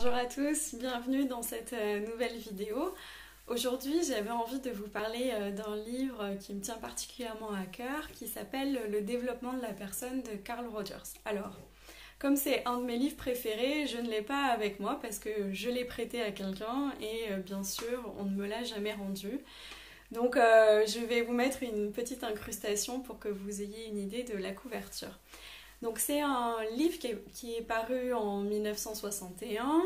Bonjour à tous, bienvenue dans cette euh, nouvelle vidéo. Aujourd'hui, j'avais envie de vous parler euh, d'un livre qui me tient particulièrement à cœur qui s'appelle Le développement de la personne de Carl Rogers. Alors, comme c'est un de mes livres préférés, je ne l'ai pas avec moi parce que je l'ai prêté à quelqu'un et euh, bien sûr, on ne me l'a jamais rendu. Donc, je vais vous mettre une petite incrustation pour que vous ayez une idée de la couverture. Donc c'est un livre qui est, paru en 1961.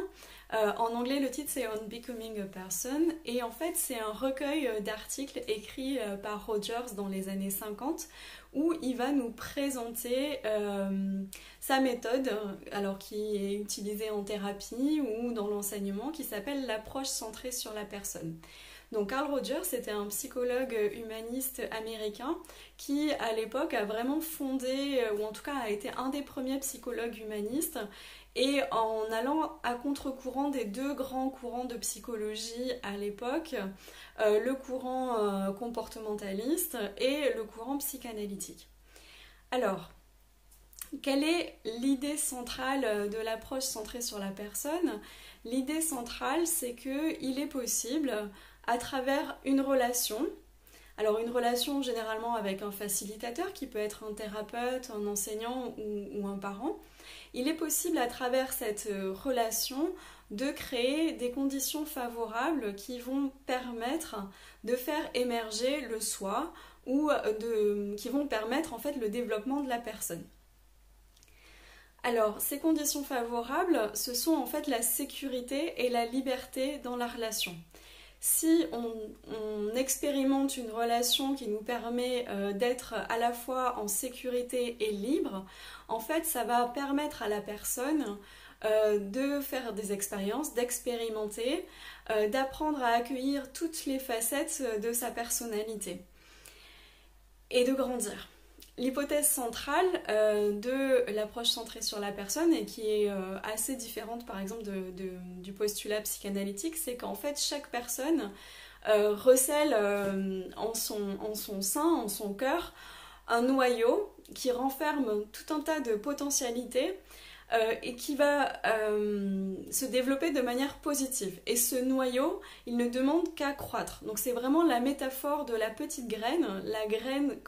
Euh, en anglais, le titre c'est On Becoming a Person. Et en fait, c'est un recueil euh, d'articles écrits euh, par Rogers dans les années 50 où il va nous présenter sa méthode, alors qui est utilisée en thérapie ou dans l'enseignement, qui s'appelle l'approche centrée sur la personne. Donc Carl Rogers, c'était un psychologue humaniste américain qui, à l'époque, a vraiment fondé, euh, ou en tout cas a été un des premiers psychologues humanistes. Et en allant à contre-courant des deux grands courants de psychologie à l'époque, euh, le courant euh, comportementaliste et le courant psychanalytique. Alors, quelle est l'idée centrale de l'approche centrée sur la personne? L'idée centrale, c'est qu'il est possible à travers une relation. Alors une relation généralement avec un facilitateur qui peut être un thérapeute, un enseignant ou, un parent. Il est possible à travers cette relation de créer des conditions favorables qui vont permettre de faire émerger le soi ou de, qui vont permettre en fait le développement de la personne. Alors, ces conditions favorables, ce sont en fait la sécurité et la liberté dans la relation si on, expérimente une relation qui nous permet euh, d'être à la fois en sécurité et libre, en fait, ça va permettre à la personne euh, de faire des expériences, d'expérimenter, euh, d'apprendre à accueillir toutes les facettes de sa personnalité et de grandir l'hypothèse centrale euh, de l'approche centrée sur la personne et qui est euh, assez différente par exemple du postulat psychanalytique, c'est qu'en fait chaque personne euh, recèle en, son, en son sein, en son cœur, un noyau qui renferme tout un tas de potentialités euh, et qui va euh, se développer de manière positive. Et ce noyau, il ne demande qu'à croître. Donc c'est vraiment la métaphore de la petite graine, la graine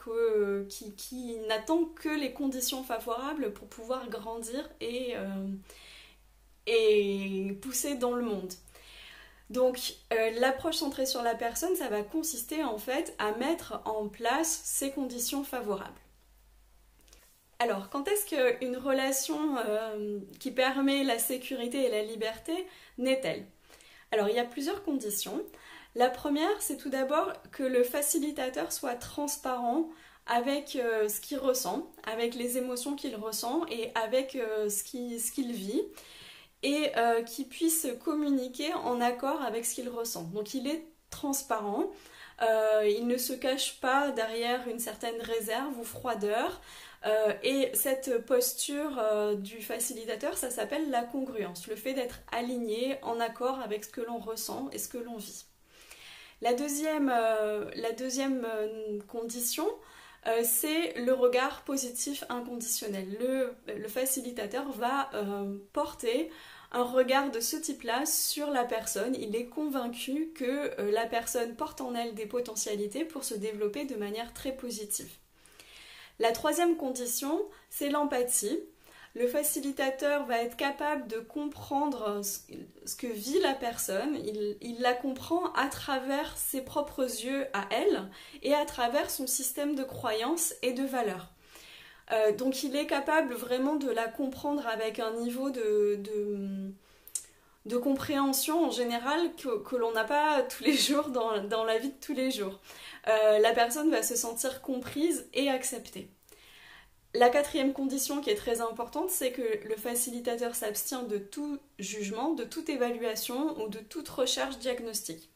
qui, n'attend que les conditions favorables pour pouvoir grandir et, euh, et pousser dans le monde. Donc l'approche centrée sur la personne, ça va consister en fait à mettre en place ces conditions favorables. Alors, quand est-ce qu'une relation euh, qui permet la sécurité et la liberté naît-elle? Alors, il y a plusieurs conditions. La première, c'est tout d'abord que le facilitateur soit transparent avec euh, ce qu'il ressent, avec les émotions qu'il ressent et avec euh, ce qu'il vit, et qu'il puisse communiquer en accord avec ce qu'il ressent. Donc, il est transparent. il ne se cache pas derrière une certaine réserve ou froideur. Euh, et cette posture euh, du facilitateur, ça s'appelle la congruence, le fait d'être aligné, en accord avec ce que l'on ressent et ce que l'on vit. La deuxième, euh, condition, c'est le regard positif inconditionnel. Le facilitateur va porter un regard de ce type-là sur la personne. Il est convaincu que la personne porte en elle des potentialités pour se développer de manière très positive. La troisième condition, c'est l'empathie. Le facilitateur va être capable de comprendre ce que vit la personne, il, la comprend à travers ses propres yeux à elle et à travers son système de croyances et de valeurs. Euh, donc il est capable vraiment de la comprendre avec un niveau de, compréhension en général que, l'on n'a pas tous les jours dans, dans, la vie de tous les jours. Euh, la personne va se sentir comprise et acceptée. La quatrième condition qui est très importante, c'est que le facilitateur s'abstient de tout jugement, de toute évaluation ou de toute recherche diagnostique.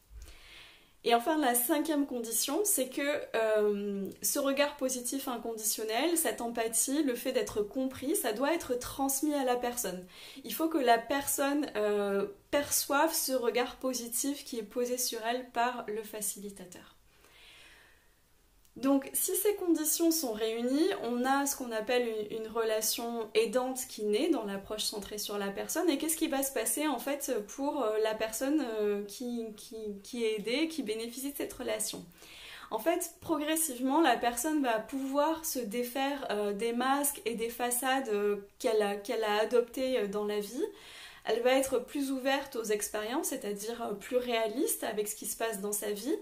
Et enfin, la cinquième condition, c'est que euh, ce regard positif inconditionnel, cette empathie, le fait d'être compris, ça doit être transmis à la personne. Il faut que la personne euh, perçoive ce regard positif qui est posé sur elle par le facilitateur. Donc si ces conditions sont réunies, on a ce qu'on appelle une, relation aidante qui naît dans l'approche centrée sur la personne. Et qu'est-ce qui va se passer en fait pour euh, la personne euh, qui, est aidée, qui bénéficie de cette relation? En fait, progressivement, la personne va pouvoir se défaire euh, des masques et des façades qu'elle a, qu'elle a adoptées dans la vie. Elle va être plus ouverte aux expériences, c'est-à-dire plus réaliste avec ce qui se passe dans sa vie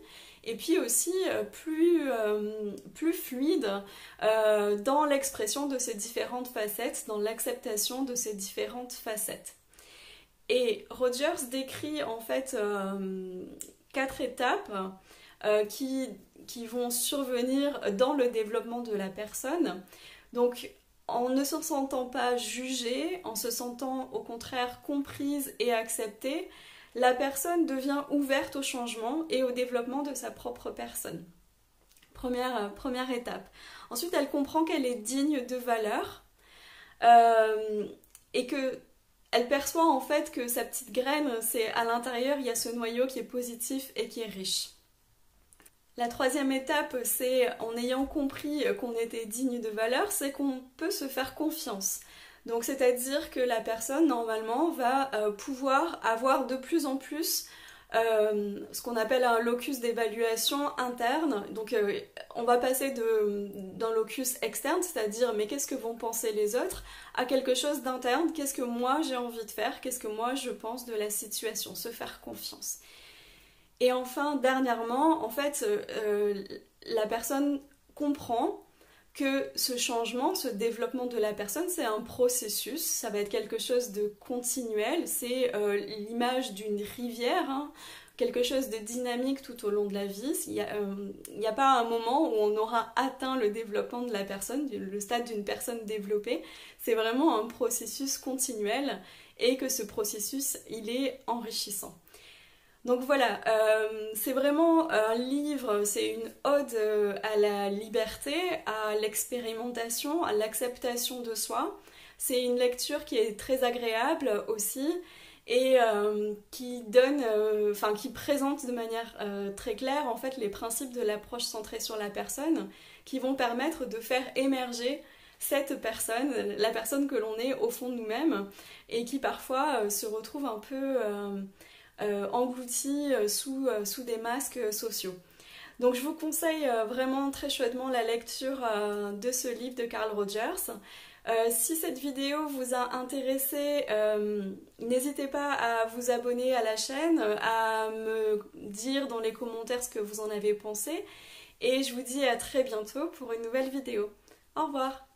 et puis aussi euh, plus, euh, plus fluide euh, dans l'expression de ces différentes facettes, dans l'acceptation de ces différentes facettes. Et Rogers décrit en fait quatre étapes qui, qui vont survenir dans le développement de la personne. Donc en ne se sentant pas jugée, en se sentant au contraire comprise et acceptée, la personne devient ouverte au changement et au développement de sa propre personne. Première, euh, étape. Ensuite, elle comprend qu'elle est digne de valeur euh, et que elle perçoit en fait que sa petite graine, c'est à l'intérieur, il y a ce noyau qui est positif et qui est riche. La troisième étape, c'est en ayant compris qu'on était digne de valeur, c'est qu'on peut se faire confiance. Donc c'est-à-dire que la personne normalement va euh, pouvoir avoir de plus en plus euh, ce qu'on appelle un locus d'évaluation interne. Donc euh, on va passer d'un locus externe, c'est-à-dire mais qu'est-ce que vont penser les autres, à quelque chose d'interne, qu'est-ce que moi j'ai envie de faire, qu'est-ce que moi je pense de la situation, se faire confiance. Et enfin, dernièrement, en fait, la personne comprend que ce changement, ce développement de la personne, c'est un processus, ça va être quelque chose de continuel, c'est euh, l'image d'une rivière, hein, quelque chose de dynamique tout au long de la vie. Il n'y a, euh, a, pas un moment où on aura atteint le développement de la personne, le stade d'une personne développée, c'est vraiment un processus continuel et que ce processus, il est enrichissant. Donc voilà, euh, c'est vraiment un livre, c'est une ode euh, à la liberté, à l'expérimentation, à l'acceptation de soi. C'est une lecture qui est très agréable aussi et euh, qui donne, qui présente de manière très claire en fait les principes de l'approche centrée sur la personne qui vont permettre de faire émerger cette personne, la personne que l'on est au fond de nous-mêmes et qui parfois se retrouve un peu engloutis euh, sous, euh, sous des masques sociaux. Donc je vous conseille vraiment très chouettement la lecture de ce livre de Carl Rogers. si cette vidéo vous a intéressé, n'hésitez pas à vous abonner à la chaîne, à me dire dans les commentaires ce que vous en avez pensé. Et je vous dis à très bientôt pour une nouvelle vidéo. Au revoir